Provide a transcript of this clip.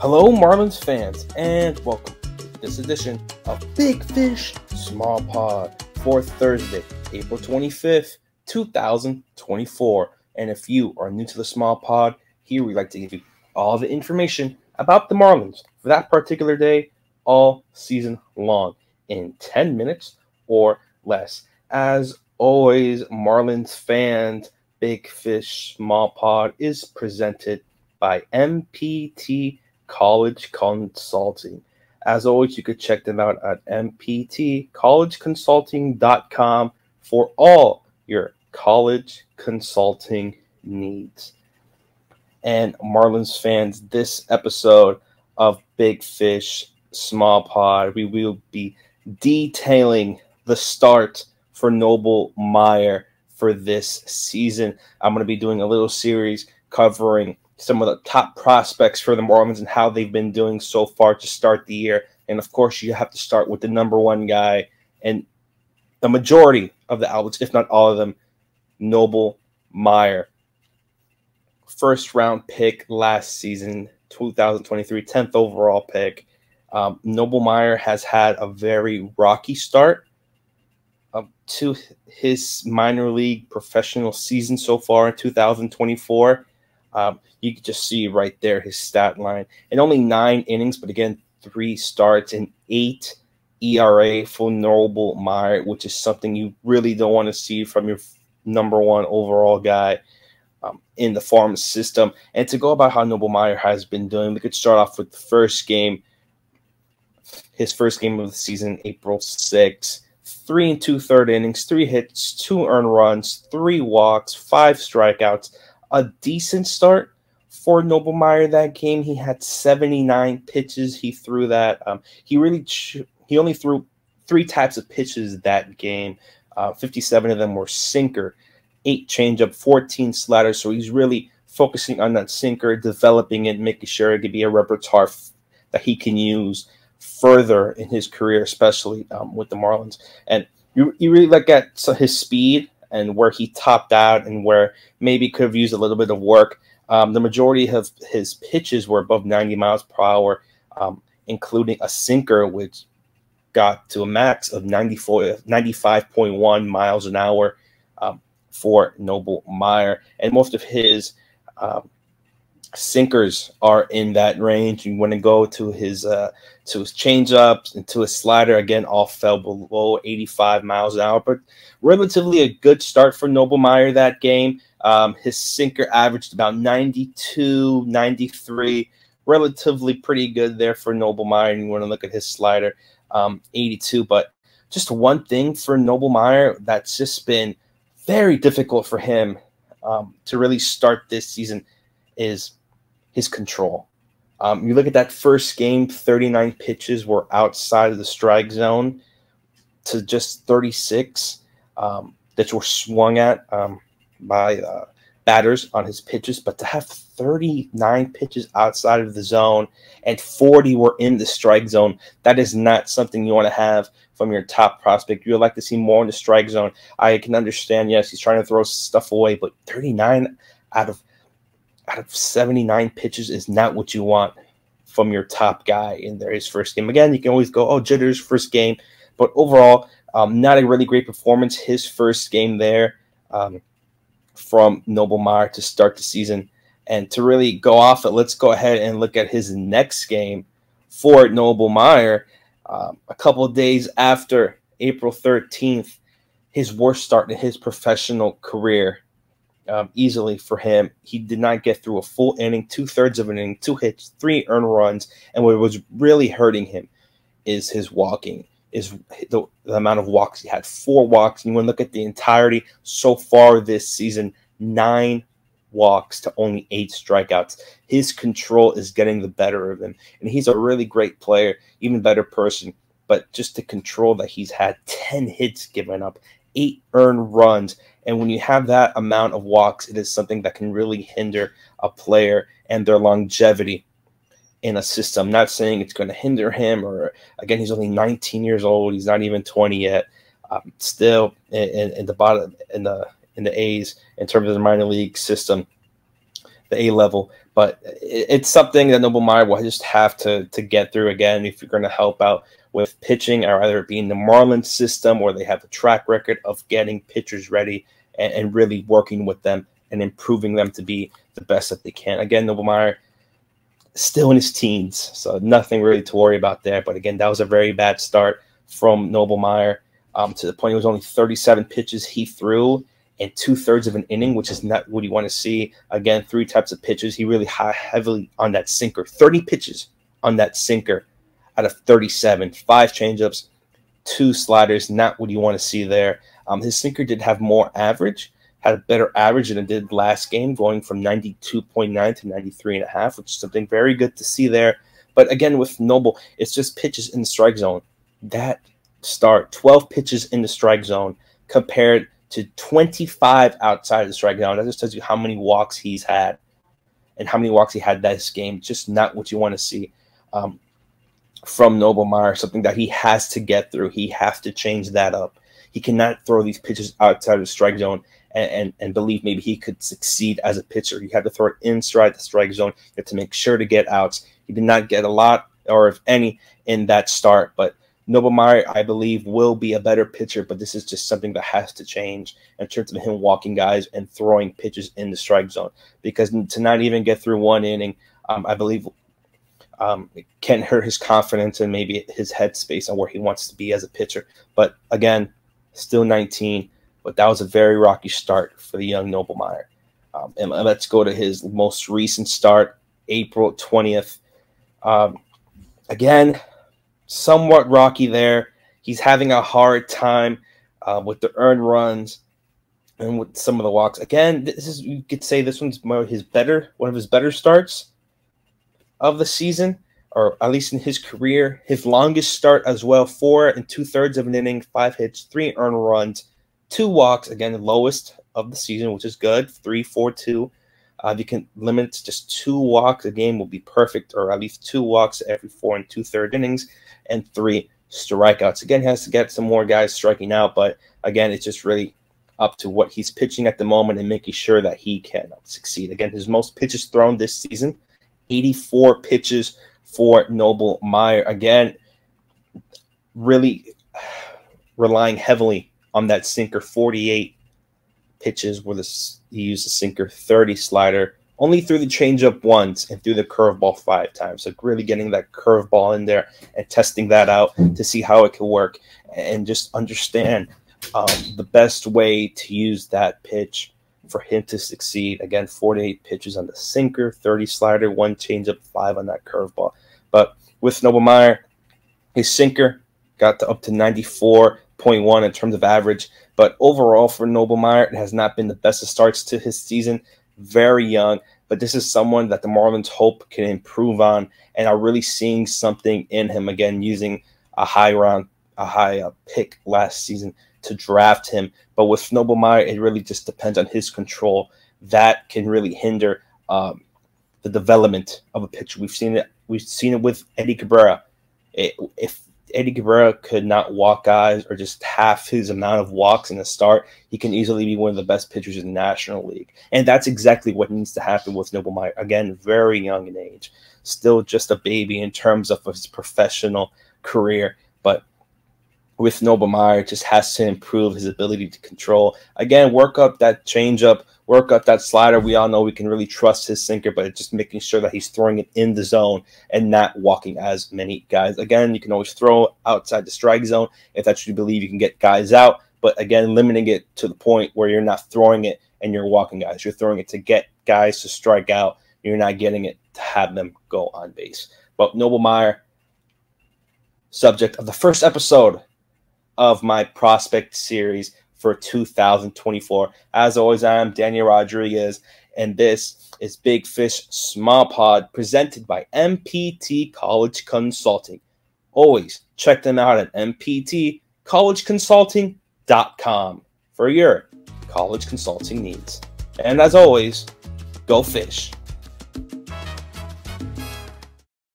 Hello, Marlins fans, and welcome to this edition of Big Fish Small Pod for Thursday, April 25th, 2024. And if you are new to the Small Pod, here we like to give you all the information about the Marlins for that particular day all season long in 10 minutes or less. As always, Marlins fans, Big Fish Small Pod is presented by MPT College Consulting. As always, you could check them out at mptcollegeconsulting.com for all your college consulting needs. And Marlins fans, this episode of Big Fish Small Pod, we will be detailing the start for Noble Meyer for this season. I'm going to be doing a little series covering some of the top prospects for the Marlins and how they've been doing so far to start the year. And of course, you have to start with the number one guy and the majority of the outlets, if not all of them, Noble Meyer. First round pick last season, 2023, 10th overall pick. Um, Noble Meyer has had a very rocky start to his minor league professional season so far in 2024. Um, you can just see right there his stat line. And only nine innings, but again, three starts and eight ERA for Noble Meyer, which is something you really don't want to see from your number one overall guy um, in the farm system. And to go about how Noble Meyer has been doing, we could start off with the first game, his first game of the season, April 6th. Three and two third innings, three hits, two earned runs, three walks, five strikeouts a decent start for Noble Meyer that game. He had 79 pitches. He threw that. Um, he really he only threw three types of pitches that game. Uh, 57 of them were sinker, eight changeup, 14 sliders. So he's really focusing on that sinker, developing it, making sure it could be a repertoire that he can use further in his career, especially um, with the Marlins. And you, you really look at his speed and where he topped out and where maybe could have used a little bit of work. Um, the majority of his pitches were above 90 miles per hour, um, including a sinker, which got to a max of 94, 95.1 miles an hour um, for Noble Meyer. And most of his um, sinkers are in that range. You want to go to his uh, to his changeups and to his slider again, all fell below 85 miles an hour, but relatively a good start for Noble Meyer that game. Um, his sinker averaged about 92, 93, relatively pretty good there for Noble Meyer. You want to look at his slider, um, 82. But just one thing for Noble Meyer that's just been very difficult for him um, to really start this season is his control. Um, you look at that first game, 39 pitches were outside of the strike zone to just 36 um, that were swung at um, by uh, batters on his pitches. But to have 39 pitches outside of the zone and 40 were in the strike zone, that is not something you want to have from your top prospect. You would like to see more in the strike zone. I can understand, yes, he's trying to throw stuff away, but 39 out of out of 79 pitches is not what you want from your top guy in there his first game. Again, you can always go, oh, Jitters first game, but overall, um, not a really great performance. His first game there um, from Noble Meyer to start the season. And to really go off it, let's go ahead and look at his next game for Noble Meyer. Um, a couple days after April 13th, his worst start in his professional career um, easily for him. He did not get through a full inning, two thirds of an inning, two hits, three earned runs, and what was really hurting him is his walking, is the, the amount of walks he had. Four walks, and you want to look at the entirety so far this season, nine walks to only eight strikeouts. His control is getting the better of him, and he's a really great player, even better person. But just the control that he's had 10 hits given up, eight earned runs, and when you have that amount of walks, it is something that can really hinder a player and their longevity in a system. I'm not saying it's going to hinder him, or again, he's only 19 years old. He's not even 20 yet. Um, still in, in, the bottom in the in the A's in terms of the minor league system. the A level. But it's something that Noble Meyer will just have to to get through again if you're going to help out with pitching, or either it be in the Marlins system or they have a track record of getting pitchers ready and, and really working with them and improving them to be the best that they can. Again, Noble Meyer still in his teens, so nothing really to worry about there. But again, that was a very bad start from Noble Meyer um, to the point it was only 37 pitches he threw and two thirds of an inning, which is not what you want to see. Again, three types of pitches. He really high, heavily on that sinker, 30 pitches on that sinker out of 37, five changeups, two sliders. Not what you want to see there. Um, his sinker did have more average, had a better average than it did last game, going from 92.9 to 93.5, which is something very good to see there. But again, with Noble, it's just pitches in the strike zone. That start, 12 pitches in the strike zone compared to 25 outside of the strike zone. That just tells you how many walks he's had and how many walks he had this game. Just not what you want to see um, from Noble Meyer, something that he has to get through. He has to change that up. He cannot throw these pitches outside of the strike zone and, and, and believe maybe he could succeed as a pitcher. You have to throw it inside the strike zone. You have to make sure to get outs. He did not get a lot, or if any, in that start, but – Noble Meyer, I believe, will be a better pitcher, but this is just something that has to change in terms of him walking guys and throwing pitches in the strike zone. Because to not even get through one inning, um, I believe, um, can hurt his confidence and maybe his headspace on where he wants to be as a pitcher. But again, still 19, but that was a very rocky start for the young Noble Meyer. Um, and let's go to his most recent start, April 20th. Um, again, somewhat rocky there. He's having a hard time uh, with the earned runs and with some of the walks. Again, this is you could say this one's his better, one of his better starts of the season, or at least in his career. His longest start as well, four and two thirds of an inning, five hits, three earned runs, two walks. Again, the lowest of the season, which is good. Three, four, two. Uh, if you can limit just two walks a game will be perfect, or at least two walks every four and two third innings and three strikeouts. Again, has to get some more guys striking out, but again, it's just really up to what he's pitching at the moment and making sure that he can succeed. Again, his most pitches thrown this season, 84 pitches for Noble Meyer. Again, really relying heavily on that sinker, 48 pitches where this he used a sinker, 30 slider, only threw the changeup once and threw the curveball five times. So really getting that curveball in there and testing that out to see how it can work and just understand um, the best way to use that pitch for him to succeed. Again, 48 pitches on the sinker, 30 slider, one changeup, five on that curveball. But with Noble Meyer, his sinker got to up to 94.1 in terms of average. But overall, for Noble Meyer, it has not been the best of starts to his season very young, but this is someone that the Marlins hope can improve on and are really seeing something in him again using a high round, a high uh, pick last season to draft him. But with Noble Meyer, it really just depends on his control. That can really hinder um, the development of a pitcher. We've seen it. We've seen it with Eddie Cabrera. It, if Eddie Cabrera could not walk guys or just half his amount of walks in the start, he can easily be one of the best pitchers in the National League. And that's exactly what needs to happen with Noble Meyer. Again, very young in age, still just a baby in terms of his professional career. With Noble Meyer, just has to improve his ability to control. Again, work up that changeup work up that slider. We all know we can really trust his sinker, but just making sure that he's throwing it in the zone and not walking as many guys. Again, you can always throw outside the strike zone if that's what you believe you can get guys out. But again, limiting it to the point where you're not throwing it and you're walking guys. You're throwing it to get guys to strike out. You're not getting it to have them go on base. But Noble Meyer, subject of the first episode of my prospect series for 2024. As always, I am Daniel Rodriguez, and this is Big Fish Small Pod presented by MPT College Consulting. Always check them out at mptcollegeconsulting.com for your college consulting needs. And as always, go fish.